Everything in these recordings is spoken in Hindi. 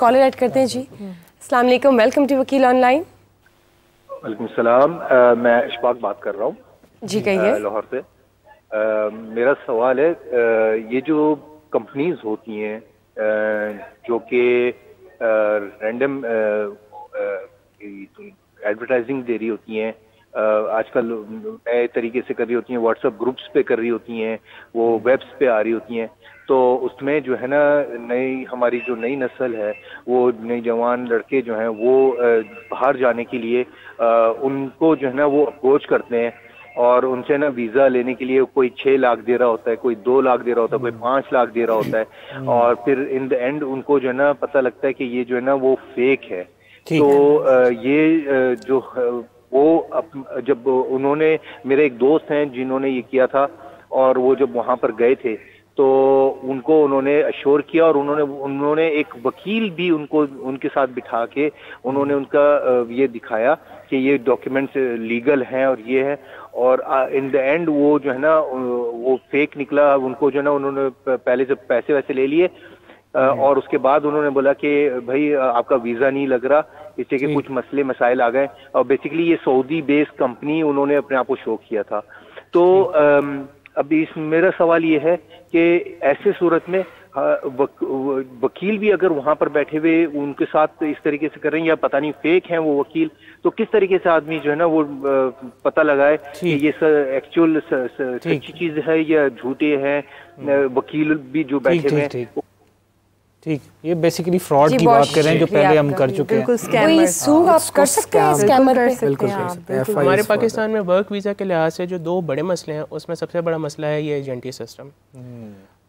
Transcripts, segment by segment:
कॉलर ऐड करते हैं जी। अस्सलाम वालेकुम वेलकम टू वकील ऑनलाइन वालेकुम सलाम। मैं इशफाक बात कर रहा हूँ। जी कहिए। लाहौर से। आ, मेरा सवाल है आ, ये जो कंपनीज़ होती हैं जो कि रैंडम एडवर्टाइजिंग दे रही होती हैं आजकल नए तरीके से कर रही होती हैं व्हाट्सएप ग्रुप्स पे कर रही होती हैं वो वेब्स पे आ रही होती हैं। तो उसमें जो है ना नई हमारी जो नई नस्ल है वो नई जवान लड़के जो हैं वो बाहर जाने के लिए उनको जो है ना वो अप्रोच करते हैं। और उनसे ना वीज़ा लेने के लिए कोई छह लाख दे रहा होता है कोई दो लाख दे रहा होता है कोई पाँच लाख दे रहा होता है। और फिर इन द एंड उनको जो है ना पता लगता है कि ये जो है ना वो फेक है। तो ये जो वो जब उन्होंने मेरे एक दोस्त हैं जिन्होंने ये किया था और वो जब वहाँ पर गए थे तो उनको उन्होंने अश्योर किया और उन्होंने उन्होंने एक वकील भी उनको उनके साथ बिठा के उन्होंने उनका ये दिखाया कि ये डॉक्यूमेंट्स लीगल हैं और ये है और इन द एंड वो जो है ना वो फेक निकला उनको जो है ना उन्होंने पहले से पैसे वैसे ले लिए और उसके बाद उन्होंने बोला कि भाई आपका वीज़ा नहीं लग रहा। इससे कि कुछ मसले मसाइल आ गए और बेसिकली ये सऊदी बेस्ड कंपनी उन्होंने अपने आप को शो किया था। तो अभी इस मेरा सवाल ये है कि ऐसे सूरत में वक, वकील भी अगर वहाँ पर बैठे हुए उनके साथ इस तरीके से कर रहे हैं या पता नहीं फेक हैं वो वकील तो किस तरीके से आदमी जो है ना वो पता लगाए कि ये एक्चुअल सच्ची चीज़ है या झूठे हैं? हम्म। वकील भी जो बैठे हुए हैं ठीक ये बेसिकली फ्रॉड की बात कर रहे हैं जो पहले हम कर चुके हैं। कोई सूग आप कर सकते हैं स्कैमर पे बिल्कुल। हमारे पाकिस्तान में वर्क वीज़ा के लिहाज से जो दो बड़े मसले हैं उसमें सबसे बड़ा मसला है ये एजेंटी सिस्टम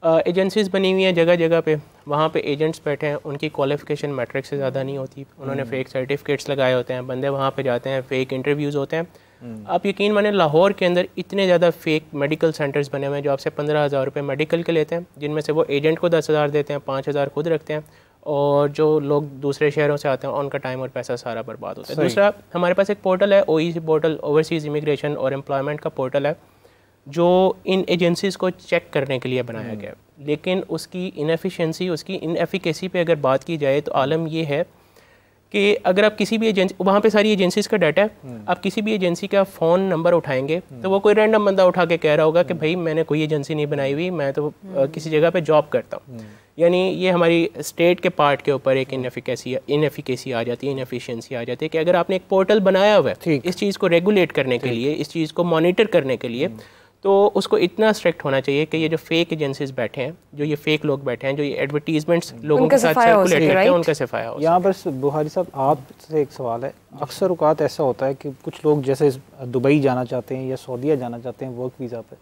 एजेंसीज बनी हुई हैं जगह जगह पे वहाँ पे एजेंट्स बैठे हैं उनकी क्वालिफिकेशन मैट्रिक से ज़्यादा नहीं होती। उन्होंने फेक हम्म। सर्टिफिकेट्स लगाए होते हैं बंदे वहाँ पे जाते हैं फेक इंटरव्यूज़ होते हैं। आप यकीन माने लाहौर के अंदर इतने ज़्यादा फेक मेडिकल सेंटर्स बने हुए हैं जो आपसे पंद्रह हज़ार रुपये मेडिकल के लेते हैं जिनमें से वो एजेंट को दस हज़ार देते हैं पाँच हज़ार खुद रखते हैं और जो लोग दूसरे शहरों से आते हैं उनका टाइम और पैसा सारा बर्बाद होता है। दूसरा हमारे पास एक पोर्टल है ओ पोर्टल ओवरसीज़ इमिग्रेशन और एम्प्लॉयमेंट का पोर्टल है जो इन एजेंसीज़ को चेक करने के लिए बनाया हम्म। गया लेकिन उसकी इनएफिशिएंसी उसकी इनएफिकेसी पे अगर बात की जाए तो आलम ये है कि अगर आप किसी भी एजेंसी वहाँ पे सारी एजेंसीज का डाटा है हम्म। आप किसी भी एजेंसी का फ़ोन नंबर उठाएँगे हम्म। तो वो कोई रैंडम बंदा उठा के कह रहा होगा कि हम्म। भाई मैंने कोई एजेंसी नहीं बनाई हुई मैं तो किसी जगह पे जॉब करता हूँ यानी ये हमारी स्टेट के पार्ट के ऊपर एक इनफिकेसी इनफिकेसी आ जाती है इनएफिशिएंसी आ जाती है कि अगर आपने एक पोर्टल बनाया हुआ है इस चीज़ को रेगुलेट करने के लिए इस चीज़ को मॉनिटर करने के लिए तो उसको इतना स्ट्रिक्ट होना चाहिए कि ये जो फेक एजेंसीज बैठे हैं जो ये फेक लोग बैठे हैं जो ये एडवर्टीजमेंट्स लोगों के साथ सर्कुलेट करते हैं उनका सफाया हो यहाँ पर बुहारी साहब आपसे एक सवाल है। अक्सर अवकात ऐसा होता है कि कुछ लोग जैसे दुबई जाना चाहते हैं या सऊदीया जाना चाहते हैं वर्क वीज़ा पर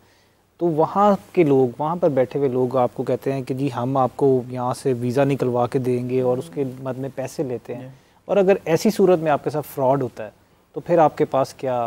तो वहाँ के लोग वहाँ पर बैठे हुए लोग आपको कहते हैं कि जी हम आपको यहाँ से वीज़ा निकलवा के देंगे और उसके मद में पैसे लेते हैं। और अगर ऐसी सूरत में आपके साथ फ्रॉड होता है तो फिर आपके पास क्या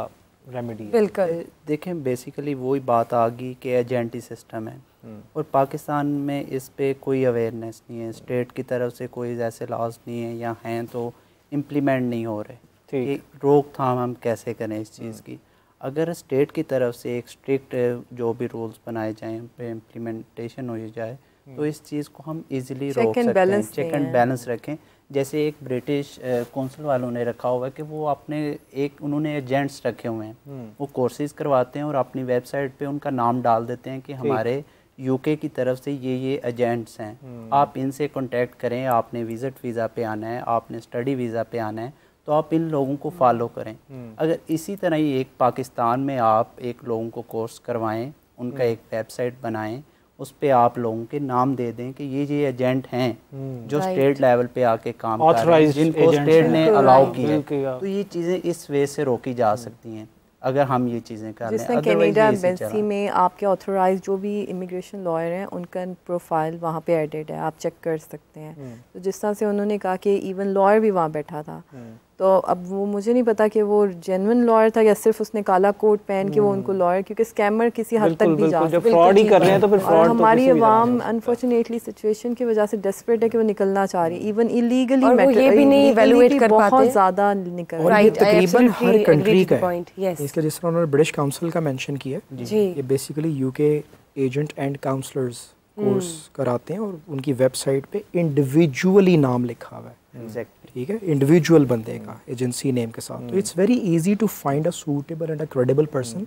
रेमेडी बिल्कुल। देखें बेसिकली वही बात आ गई कि एजेंटी सिस्टम है। हम्म। और पाकिस्तान में इस पर कोई अवेयरनेस नहीं है। स्टेट की तरफ़ से कोई ऐसे लॉज नहीं है या हैं तो इम्प्लीमेंट नहीं हो रहे। रोकथाम हम कैसे करें इस चीज़ हम्म। की? अगर स्टेट की तरफ़ से एक स्ट्रिक्ट जो भी रूल्स बनाए जाएँ उन पर इम्प्लीमेंटेशन हो जाए तो। इस चीज़ को हम इजीली रोक सकते हैं चेक एंड बैलेंस रखें जैसे एक ब्रिटिश कौंसिल वालों ने रखा हुआ है कि वो अपने एक उन्होंने एजेंट्स रखे हुए हैं हम्म। वो कोर्सेज करवाते हैं और अपनी वेबसाइट पे उनका नाम डाल देते हैं कि हमारे यूके की तरफ़ से ये ये एजेंट्स हैं हम्म। आप इनसे कांटेक्ट करें आपने विज़िट वीज़ा पे आना है आपने स्टडी वीज़ा पे आना है तो आप इन लोगों को फॉलो करें हम्म। अगर इसी तरह ही एक पाकिस्तान में आप एक लोगों को कोर्स करवाएँ उनका एक वेबसाइट बनाएँ उस पर आप लोगों के नाम दे दें कि ये ये एजेंट हैं हम्म। जो स्टेट लेवल पे आके काम कर रहे हैं जिनको स्टेट ने अलाउ किया तो ये चीज़ें इस वे से रोकी जा सकती हैं अगर हम ये चीज़ें कर लें कनाडा एम्बेसी में आपके ऑथोराइज जो भी इमिग्रेशन लॉयर हैं उनका प्रोफ़ाइल वहाँ पे एडिड है आप चेक कर सकते हैं। हम्म। तो जिस तरह से उन्होंने कहा कि इवन लॉयर भी वहाँ बैठा था हम्म। तो अब वो मुझे नहीं पता कि वो जेनवन लॉयर था या सिर्फ़ उसने काला कोट पहन के वो उनको लॉयर हम्म। क्योंकि स्कैमर किसी हद तक भी जा फ्रॉड ही कर रहे हैं तो फिर फ्रॉड तो हमारी आवाम अनफॉर्चुनेटली सिचुएशन की वजह से डेस्परेट है कि वो निकलना चाह रही है। इवन इलीगली वो ये भी नहीं इवैल्यूएट कर पाते। बहुत ज़्यादा निकल रहा है तकरीबन हर कंट्री का जिस तरह उन्होंने ब्रिटिश काउंसिल का मेंशन किया जी। ये basically UK agent and counsellors course कराते हैं और उनकी वेबसाइट पे इंडिविजुअली नाम लिखा हुआ है। एग्जैक्टली ठीक है? इंडिविजुअल बंदे का एजेंसी नेम के साथ। तो it's very easy to find a suitable and a credible person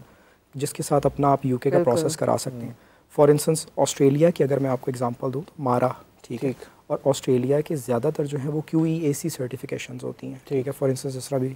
जिसके साथ अपना आप यूके का प्रोसेस करा सकते हैं। फॉर इंस्टेंस ऑस्ट्रेलिया की अगर मैं आपको एग्जांपल दूँ तो मारा ठीक है? और ऑस्ट्रेलिया के ज़्यादातर जो है वो क्यू ई ए सी सर्टिफिकेशन होती हैं। ठीक। है? फॉर इंस्टेंस जिस तरह भी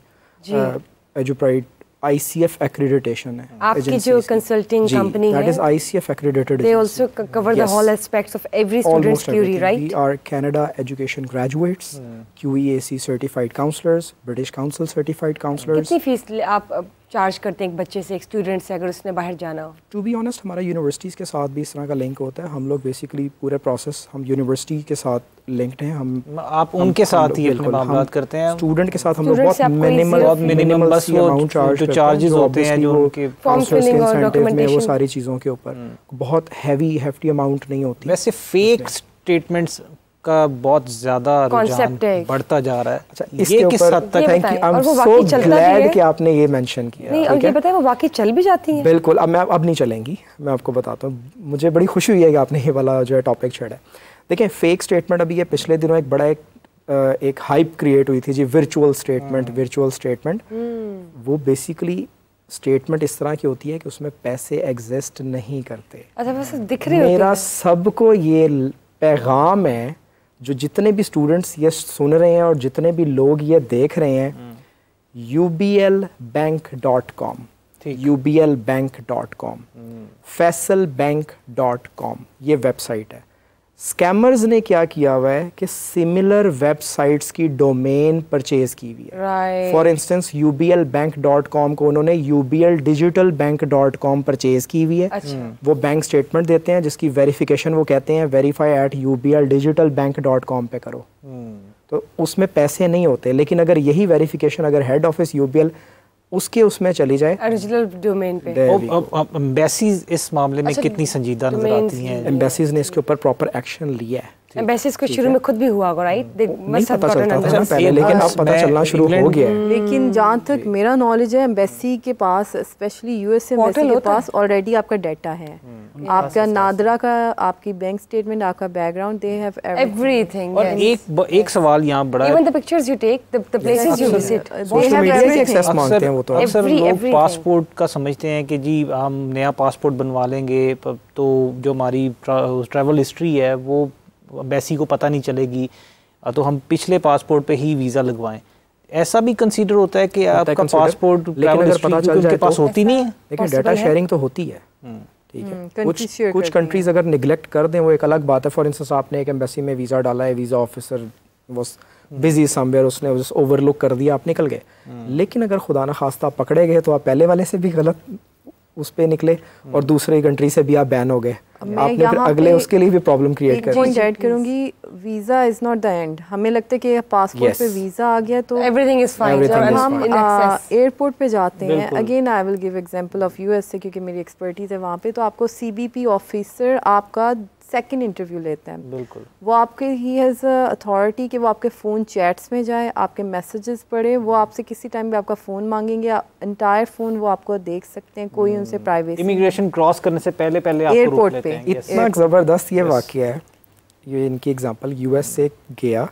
एजुप्राइड ICF accreditation है आपकी जो consulting company है that is ICF accredited they also cover the whole aspects of every student's QE right we are Canada education graduates hmm. QEAC certified counselors British Council certified counselors कितनी फ़ीस आप चार्ज करते हैं एक बच्चे से एक स्टूडेंट से अगर उसने बाहर जाना हो। टू बी ऑनेस्ट हमारा यूनिवर्सिटीज़ के साथ भी इस तरह का लिंक होता है। हम लोग बेसिकली पूरे प्रोसेस हम यूनिवर्सिटी के साथ लिंक्ड हैं। हम आप उनके साथ ही अपने मामला करते हैं। स्टूडेंट के साथ हम लोग बहुत मिनिमल बहुत मिनिमल बस वो चार्ज जो चार्जेस होते हैं जो उनके फॉर्म फिलिंग और डॉक्यूमेंटेशन वो सारी चीज़ों के ऊपर। हम्म। बहुत हैवी हेफ्टी अमाउंट नहीं होती। वैसे फेक स्टेटमेंट्स का बहुत ज़्यादा बढ़ता जा रहा है। अच्छा ये किस हद तक है कि आई एम सो ग्लैड कि आपने ये मेंशन किया नहीं और ये पता है वो वाकई चल भी जाती है? बिल्कुल अब मैं अब नहीं चलेंगी मैं आपको बताता हूँ। मुझे बड़ी खुशी हुई है कि आपने ये वाला जो है टॉपिक छेड़ा है। देखिए फेक स्टेटमेंट अभी ये पिछले दिनों एक बड़ा एक एक हाइप क्रिएट हुई थी जी वर्चुअल स्टेटमेंट वर्चुअल स्टेटमेंट वो बेसिकली स्टेटमेंट इस तरह की होती है कि उसमें पैसे एग्जिस्ट नहीं करते। अच्छा बस दिख रहे मेरा सबको ये पैगाम है जो जितने भी स्टूडेंट्स ये सुन रहे हैं और जितने भी लोग ये देख रहे हैं U B L bank dot com U B L bank dot com Faysal bank dot com ये वेबसाइट है। स्कैमर्स ने क्या किया हुआ है कि सिमिलर वेबसाइट्स की डोमेन परचेज की हुई है। For instance U B L bank dot com को उन्होंने U B L digital bank dot com purchase की हुई है। अच्छा। वो बैंक स्टेटमेंट देते हैं जिसकी वेरिफिकेशन वो कहते हैं verify at U B L digital bank dot com पे करो। हम्म। तो उसमें पैसे नहीं होते लेकिन अगर यही वेरिफिकेशन अगर head office U B L उसके उसमें चली जाए। ओरिजिनल डोमेन पे। एम्बेसीज इस मामले में अच्छा, कितनी संजीदा नज़र आती हैं? एम्बेसीज ने इसके ऊपर प्रॉपर एक्शन लिया है। एम्बेसीज को शुरू में खुद भी हुआ होगा राइट नहीं पता चलता था ना पहले लेकिन अब पता चलना शुरू हो गया है। लेकिन जहाँ तक मेरा नॉलेज है एम्बेसी के पास स्पेशली यूएसए एम्बेसी के पास ऑलरेडी आपका डाटा है। हम्म। आपका नादरा का आपकी बैंक स्टेटमेंट आपका बैकग्राउंड दे हैव एवरीथिंग और एक एक सवाल यहाँ बड़ा even the pictures you take the places you visit they have everything मांगते हैं वो तो। अक्सर लोग पासपोर्ट का समझते हैं कि जी हम नया पासपोर्ट बनवा लेंगे तो जो हमारी ट्रैवल हिस्ट्री है वो बैसी को पता नहीं चलेगी तो हम पिछले पासपोर्ट पे ही वीज़ा लगवाएँ। ऐसा भी कंसीडर होता है कि आपका पासपोर्ट ट्रैवल पता चल जाए पास तो होती नहीं है। लेकिन डाटा शेयरिंग तो होती है। हम्म। ठीक है। हम्म, कुछ कुछ कंट्रीज़ अगर निगलेक्ट कर दें वो एक अलग बात है। फॉर इंस्टेंस आपने एक एम्बेसी में वीज़ा डाला है वीज़ा ऑफिसर वो बिज़ी समवेयर उसने ओवरलुक कर दिया आप निकल गए। हम्म। लेकिन अगर खुदा ना खास्ता पकड़े गए तो आप पहले वाले से भी गलत उस पे निकले और दूसरे कंट्री से भी आप बैन हो गए। आपने फिर अगले उसके लिए भी प्रॉब्लम क्रिएट कर पॉइंट ऐड करूँगी visa is not the end हमें लगता है कि पासपोर्ट yes. पे वीज़ा आ गया तो एवरीथिंग इज़ फाइन हम एयरपोर्ट पे जाते हैं। Again I will give example of US से क्योंकि मेरी एक्सपर्टीज है वहाँ पे। तो आपको सीबीपी ऑफिसर आपका सेकंड इंटरव्यू लेते हैं। बिल्कुल। वो आपके ही हैज़ अथॉरिटी कि वो आपके फ़ोन चैट्स में जाए आपके मैसेजेस पढ़े वो आपसे किसी टाइम भी आपका फ़ोन मांगेंगे इंटायर फ़ोन वो आपको देख सकते हैं कोई उनसे प्राइवेसी इमिग्रेशन क्रॉस करने से पहले पहले एयरपोर्ट पे। इतना ज़बरदस्त ये वाक्य है ये इनकी एग्ज़ाम्पल यूएस से गया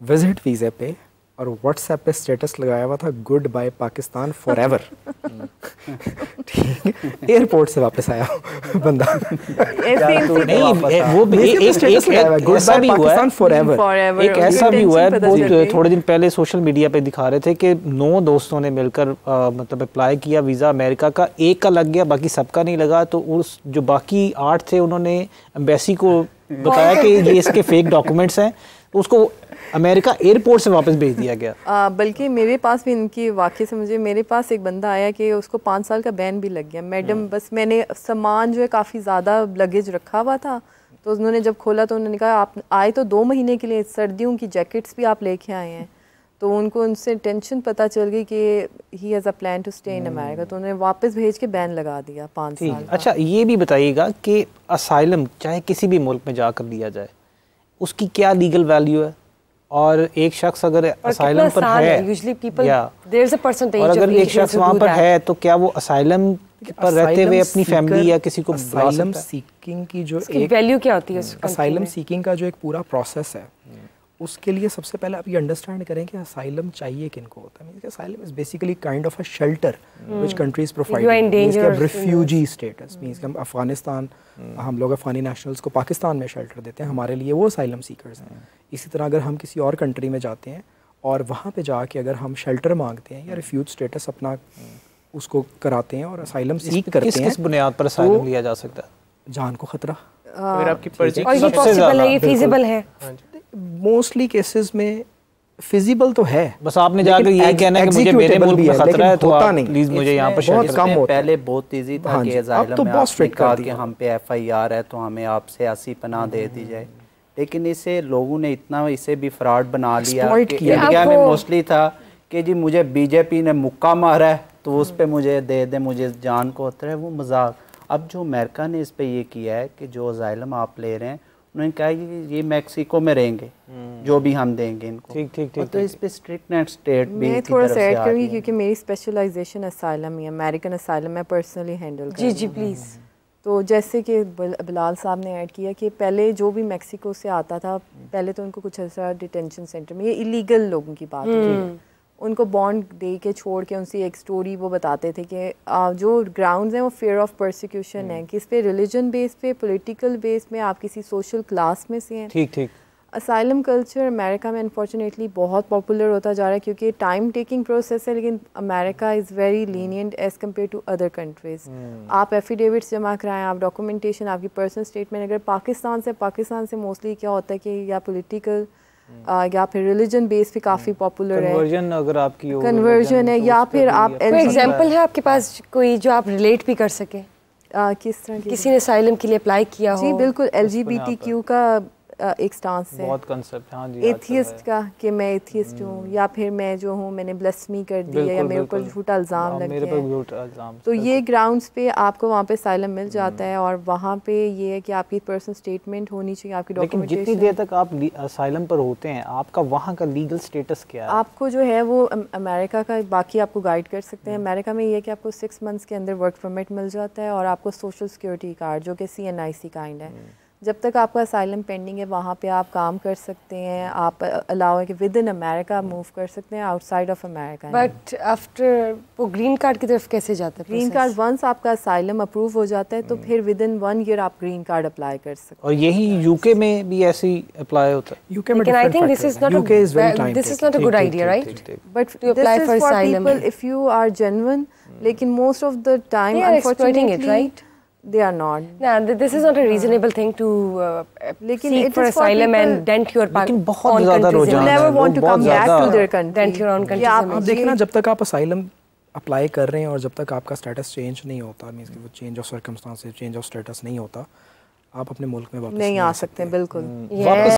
विज़िट वीज़े पे और व्हाट्सएप पे स्टेटस लगाया हुआ था good bye Pakistan forever airport से वापस आया बंदा। नहीं वो भी एक एक ऐसा भी हुआ एक ऐसा भी हुआ है थोड़े दिन पहले सोशल मीडिया पे दिखा रहे थे कि नौ दोस्तों ने मिलकर मतलब अप्लाई किया वीज़ा अमेरिका का। एक का लग गया बाकी सबका नहीं लगा तो उस जो बाकी आठ थे उन्होंने एम्बेसी को बताया कि ये इसके फेक डॉक्यूमेंट्स हैं। तो उसको अमेरिका एयरपोर्ट से वापस भेज दिया गया। बल्कि मेरे पास भी इनकी वाक्य से मुझे मेरे पास एक बंदा आया कि उसको पाँच साल का बैन भी लग गया। मैडम हम्म। बस मैंने सामान जो है काफ़ी ज़्यादा लगेज रखा हुआ था तो उन्होंने जब खोला तो उन्होंने कहा आप आए तो दो महीने के लिए सर्दियों की जैकेट्स भी आप लेके आए हैं। तो उनको उनसे टेंशन पता चल गई कि he has a plan to stay in America तो उन्होंने वापस भेज के बैन लगा दिया पाँच साल अच्छा ये भी बताइएगा कि असाइलम चाहे किसी भी मुल्क में जाकर दिया जाए उसकी क्या लीगल वैल्यू है? और एक शख्स अगर असाइलम पर है, है? या और अगर एक शख्स वहाँ पर है तो क्या वो असाइलम पर रहते हुए अपनी फैमिली या किसी को असाइलम सीकिंग की जो एक वैल्यू क्या होती है असाइलम सीकिंग का जो एक पूरा प्रोसेस है उसके लिए सबसे पहले आप ये अंडरस्टैंड करें कि असाइलम चाहिए किनको होता है। Means asylum is basically kind of a shelter which countries provide refugee status means हम अफ़गानिस्तान hmm. हम लोग अफगानी नेशनल्स को पाकिस्तान में शेल्टर देते हैं हमारे लिए वो असाइलम सीकर्स हैं। Hmm. इसी तरह अगर हम किसी और कंट्री में जाते हैं और वहाँ पे जाके अगर हम शेल्टर मांगते हैं या रिफ्यूज स्टेटस अपना hmm. उसको कराते हैं और असाइलम सीख करते हैं किस बुनियाद पर असाइलम तो लिया जा सकता है? जान को खतरा। अगर आपकी पर्ची और ये पॉसिबल है ये फीजिबल है। मोस्टली केसेस में फिजिबल तो है बस आपने जाकर ये कहना है कि मुझे मेरे मुल्क में खतरा है तो आप प्लीज़ मुझे यहाँ पर बहुत कम होता पहले बहुत तेज़ी था हाँ कि अब तो बहुत स्ट्रिक्ट कहा कि हम पे एफआईआर है तो हमें आप सियासी पनाह दे दी जाए। लेकिन इसे लोगों ने इतना इसे भी फ्रॉड बना लिया कि इंडिया में मोस्टली था कि जी मुझे बीजेपी ने मुक्का मारा है तो उस पर मुझे दे दे मुझे जान को उतरा है वो मज़ाक। अब जो अमेरिका ने इस पर ये किया है कि जो जाइलम आप ले रहे हैं उन्होंने कहा कि ये मैक्सिको में रहेंगे हम्म। जो भी हम देंगे इनको। ठीक ठीक ठीक तो इस पे स्ट्रिक्ट नेट स्टेट भी मैं थोड़ा सा ऐड करूँगी क्योंकि मेरी स्पेशलाइजेशन असाइलम है अमेरिकन असाइलम मैं पर्सनली हैंडल जी जी प्लीज़ तो जैसे कि बिलाल साहब ने ऐड किया कि पहले जो भी मैक्सिको से आता था पहले तो उनको कुछ ऐसा डिटेंशन सेंटर में ये इलीगल लोगों की बात है। हम्म। उनको बॉन्ड दे के छोड़ के उनसे एक स्टोरी वो बताते थे कि जो ग्राउंड्स हैं वो फेयर ऑफ़ प्रोसिक्यूशन है। किस पे? रिलीजन बेस पे पॉलिटिकल बेस में? आप किसी सोशल क्लास में से हैं? ठीक ठीक। असाइलम कल्चर अमेरिका में अनफॉर्चुनेटली बहुत पॉपुलर होता जा रहा है क्योंकि टाइम टेकिंग प्रोसेस है लेकिन America is very lenient as compare to other countries आप एफिडेविट्स जमा कराएँ आप डॉक्यूमेंटेशन आपकी पर्सनल स्टेटमेंट अगर पाकिस्तान से पाकिस्तान से मोस्टली क्या होता है कि या पोलिटिकल या फिर रिलीजन बेस भी काफ़ी पॉपुलर है। कन्वर्जन अगर आपकी कन्वर्जन है या फिर आप कोई एग्जांपल है आपके पास कोई जो आप रिलेट भी कर सके? किस तरह किसी ने साइलम के लिए अप्लाई किया हो? जी बिल्कुल एलजीबीटीक्यू का एक स्टांस है बहुत कांसेप्ट हाँ जी एथियस्ट का कि मैं एथियस्ट हूँ हम्म। या फिर मैं जो हूँ मैंने ब्लस्मी कर दी है या मेरे ऊपर झूठा इल्ज़ाम हाँ, लग गया तो ये ग्राउंड्स पे आपको वहाँ पे साइलम मिल जाता हम्म। है और वहाँ पे ये है कि आपकी पर्सनल स्टेटमेंट होनी चाहिए आपकी डॉक्यूमेंटेशन जितनी देर तक आप साइलम पर होते हैं आपका वहाँ का लीगल स्टेटस क्या है? आपको जो है वो अमेरिका का बाकी आपको गाइड कर सकते हैं। अमेरिका में ये कि आपको सिक्स मंथ्स के अंदर वर्क परमिट मिल जाता है और आपको सोशल सिक्योरिटी कार्ड जो कि C N I C kind है। हम्म। जब तक आपका असाइलम पेंडिंग है वहाँ पे आप काम कर सकते हैं आप अलाउ है कि विद इन अमेरिका मूव कर सकते हैं outside of America but after वो ग्रीन कार्ड की तरफ़ कैसे जाता है ग्रीन कार्ड वंस आपका असाइलम अप्रूव हो जाता है तो फिर विद इन वन ईयर आप ग्रीन कार्ड अप्लाई कर सकते हैं। और यही यूके में भी ऐसी अप्लाई होता है? यूके में I think this is not UK is very time this is not a good idea right but to apply for asylum if you are genuine लेकिन most of the time unfortunately they are not yeah this is not a reasonable thing to uh, lekin seek for asylum for and dent your लेकिन बहुत ज़्यादा hain never want to come back to their country dent your own country आप aap dekhna जब तक आप asylum अप्लाई कर रहे हैं और जब तक आपका स्टेटस चेंज नहीं होता मीन कि वो change of circumstances change of status नहीं होता आप अपने मुल्क में वापस नहीं नहीं आ सकते बिल्कुल वापस